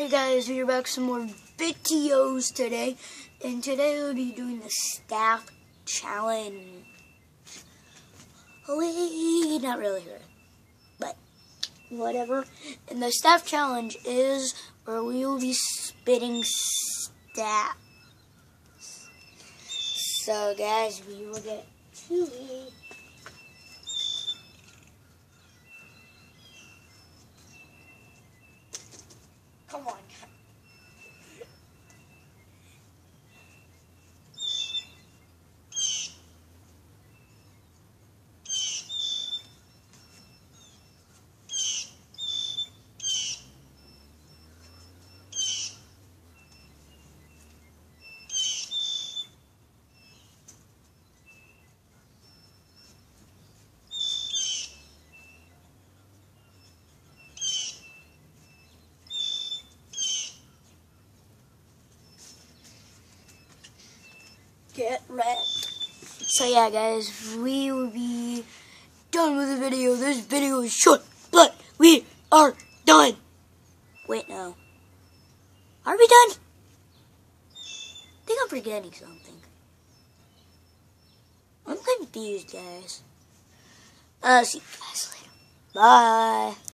Hey guys, we're back some more videos today, and today we'll be doing the staff challenge. Holy, not really sure, but whatever. And the staff challenge is where we will be spitting staff. So guys, we will get to Get wrecked. So yeah, guys, we will be done with the video. This video is short, but we are done. Wait, no. Are we done? I think I'm forgetting something. I'm confused, guys. Uh, see you guys later. Bye.